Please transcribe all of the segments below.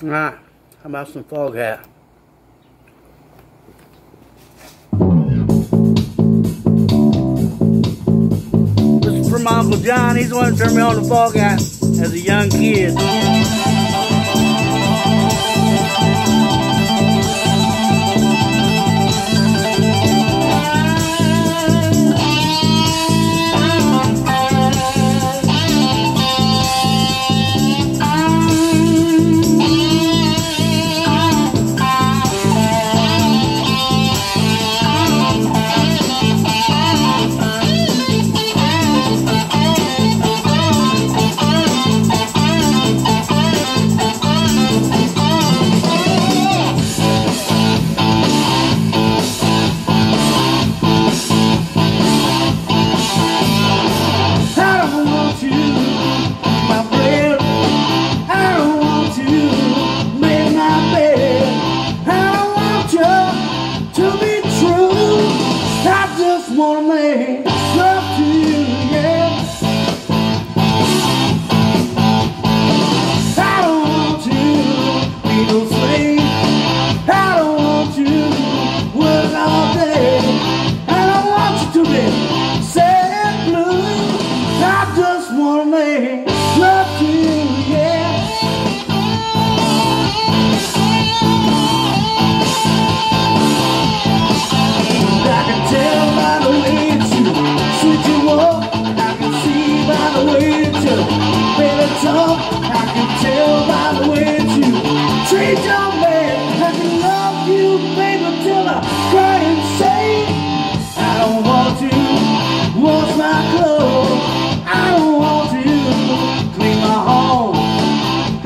Alright, how about some Foghat? This is from Uncle John. He's the one that turned me on to Foghat as a young kid. Wanna I can tell by the way you treat your man. I can love you, baby, till I cry and say, I don't want to wash my clothes. I don't want you clean my home.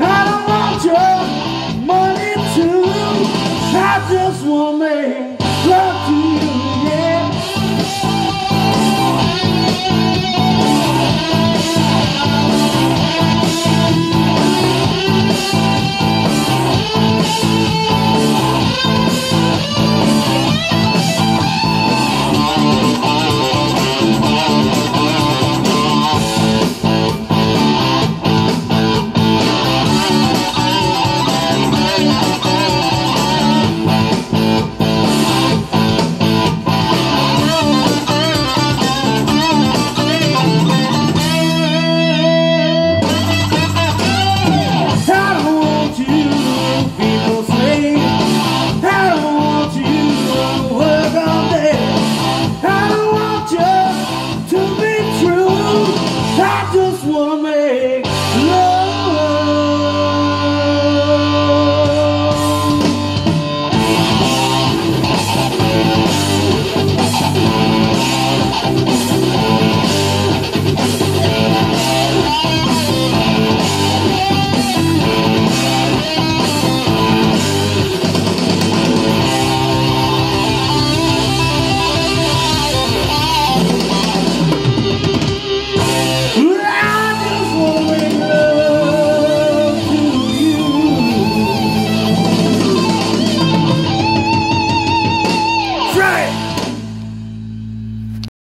I don't want your money too. I just wanna make